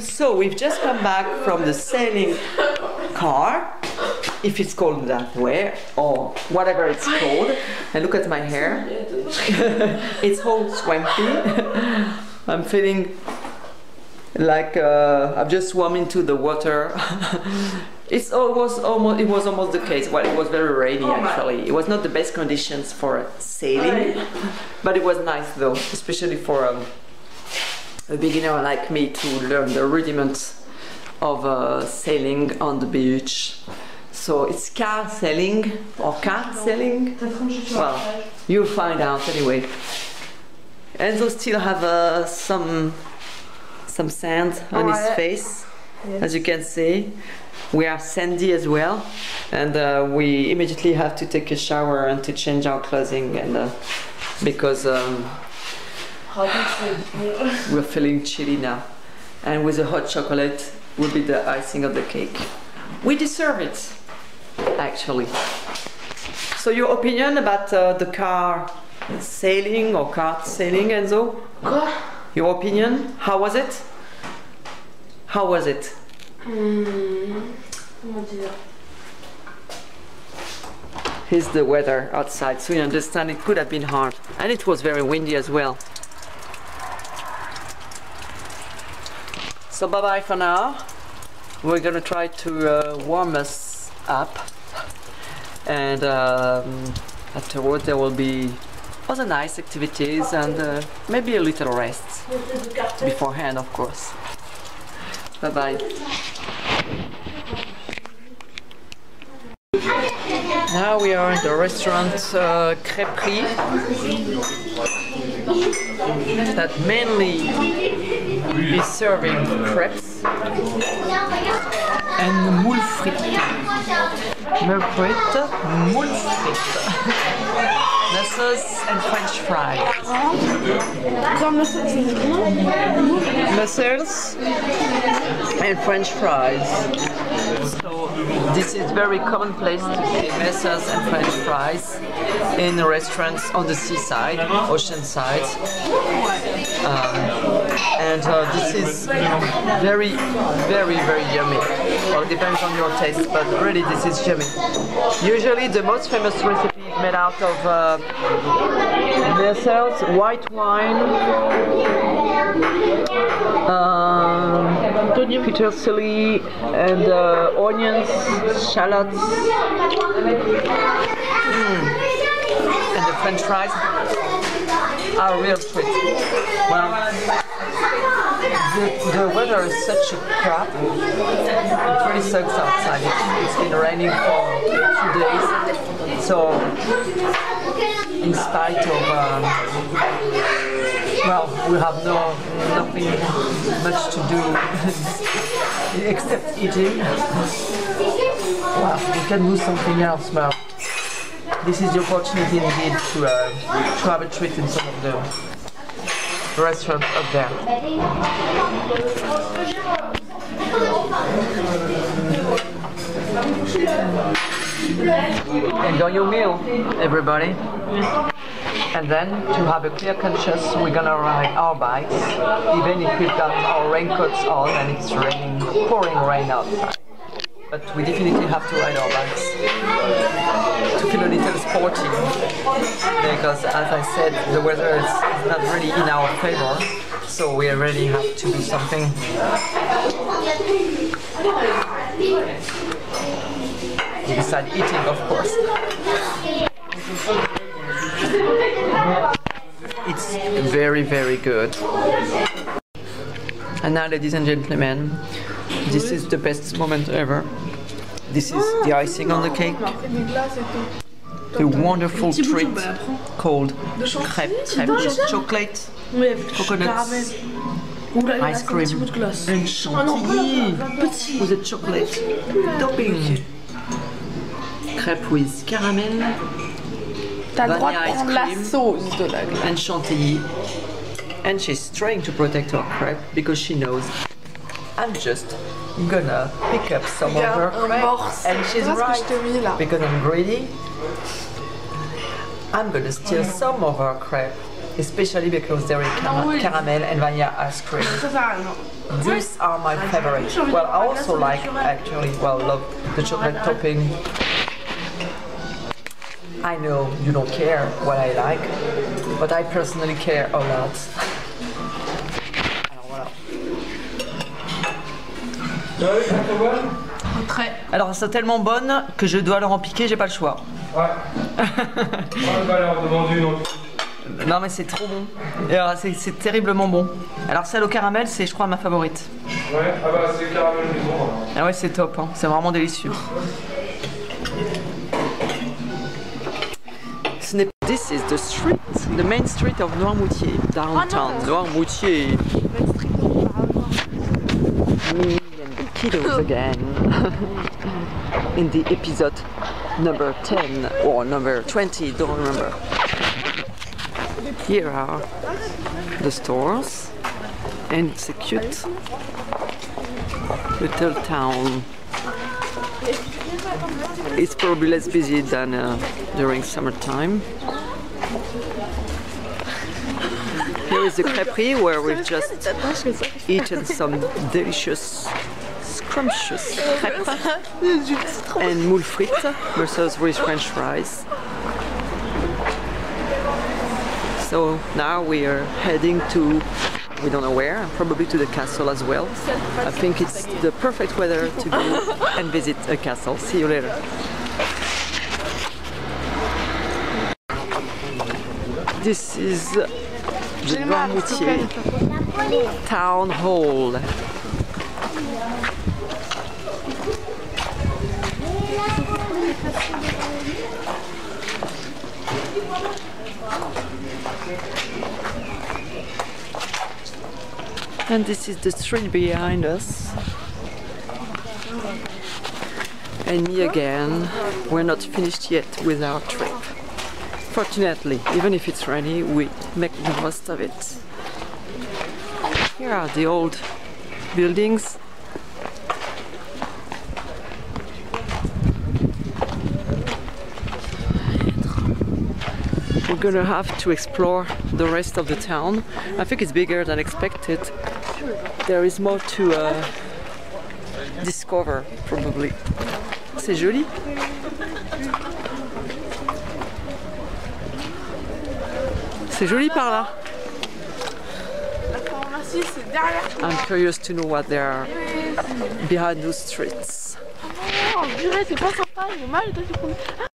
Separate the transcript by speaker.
Speaker 1: So we've just come back from the sailing car, if it's called that way, or whatever it's called. And look at my hair. it's all swampy. I'm feeling like uh, I've just swum into the water. it's almost almost it was almost the case. Well, it was very rainy actually. It was not the best conditions for sailing, but it was nice though, especially for um, a beginner like me to learn the rudiments of uh, sailing on the beach. So it's car sailing or kart sailing. Well, you'll find out anyway. Enzo still have uh, some some sand on his face, as you can see. We are sandy as well, and uh, we immediately have to take a shower and to change our clothing, and uh, because um, we're feeling chilly now, and with the hot chocolate will be the icing of the cake. We deserve it, actually. So your opinion about uh, the car sailing or kart sailing, Enzo? Your opinion? How was it? How was it?
Speaker 2: Hmm, dire
Speaker 1: Here's the weather outside, so you understand it could have been hard. And it was very windy as well. So bye bye for now. We're gonna try to uh, warm us up. And um, afterwards there will be other nice activities and uh, maybe a little rest. Beforehand, of course. Bye bye. Now we are in the restaurant uh, Crêperie that mainly is serving crepes and moules frites. Moules frites, moules frites. Sauce and French fries.
Speaker 2: Comme le sauce, c'est comment
Speaker 1: mussels and french fries. So this is very commonplace to see mussels and french fries in restaurants on the seaside, ocean side. Um, and uh, this is very, very, very yummy. Well, it depends on your taste, but really this is yummy. Usually the most famous recipe is made out of uh, white wine, um, petersilie and uh, onions, shallots, Mm. and the French fries are real treat. Well, the, the weather is such a crap. It really sucks outside. It's, it's been raining for two days, so in spite of um, well, we have no nothing much to do except eating. Well, we can do something else, but this is the opportunity indeed to, uh, to have a treat in some of the restaurants up there. Enjoy your meal, everybody. And then to have a clear conscience, we're gonna ride our bikes, even if we've got our raincoats on and it's raining, pouring rain outside. But we definitely have to ride our bikes to feel a little sporty. Because as I said, the weather is not really in our favor, so we really have to do something. Beside eating, of course. It's very, very good. And now, ladies and gentlemen, this is the best moment ever. This is the icing on the cake. A wonderful treat called crêpe. Crêpe with chocolate,
Speaker 2: Oui,
Speaker 1: Coconuts.
Speaker 2: caramel. Ouh là, il
Speaker 1: ice
Speaker 2: reste un petit
Speaker 1: cream,
Speaker 2: bout de glace.
Speaker 1: and
Speaker 2: Ah
Speaker 1: chantilly with a chocolate topping. Crêpe with caramel
Speaker 2: T'as le droit de
Speaker 1: vanilla ice
Speaker 2: prendre la
Speaker 1: cream.
Speaker 2: sauce de la glace.
Speaker 1: and chantilly. And she's trying to protect her crepe because she knows I'm just gonna pick up some of her
Speaker 2: Regarde, un
Speaker 1: crepe.
Speaker 2: morceau.
Speaker 1: And she's
Speaker 2: Tu vois ce
Speaker 1: right
Speaker 2: je t'ai mis là
Speaker 1: because I'm greedy. I'm gonna steal some of her crap. especially because there is cara- caramel and vanilla ice cream.
Speaker 2: À rien.
Speaker 1: These are my favorite. Well, I also like actually, well, love the chocolate topping. I know you don't care what I like, but I personally care a lot.
Speaker 2: Très.
Speaker 1: Alors elles sont tellement bonnes que je dois leur en piquer, j'ai pas le choix.
Speaker 3: Ouais. On va leur demander une autre.
Speaker 1: Non mais c'est trop bon. Et alors, C'est c'est terriblement bon. Alors celle au caramel, c'est je crois ma favorite.
Speaker 3: Ouais, ah bah c'est caramel maison. alors.
Speaker 1: Ah ouais c'est top, hein. c'est vraiment délicieux. Ce n'est This is the street, the main street of Noirmoutier, downtown. Noirmoutier. Me and the kiddos again. In the episode number 10 or number 20, don't remember. Here are the stores and it's a cute little town. It's probably less busy than uh, during summertime. Here is the creperie where we've just eaten some delicious, scrumptious crepes and moules frites versus with French fries. So now we are heading to, we don't know where, probably to the castle as well. I think it's the perfect weather to go and visit a castle. See you later. This is the Noirmoutier Town Hall. And this is the street behind us. And me again, we're not finished yet with our trip. Fortunately, even if it's rainy, we make the most of it. Here are the old buildings. We're gonna have to explore the rest of the town. I think it's bigger than expected. There is more to uh, discover, probably. C'est joli. C'est joli par là. I'm curious to know what there are behind those streets.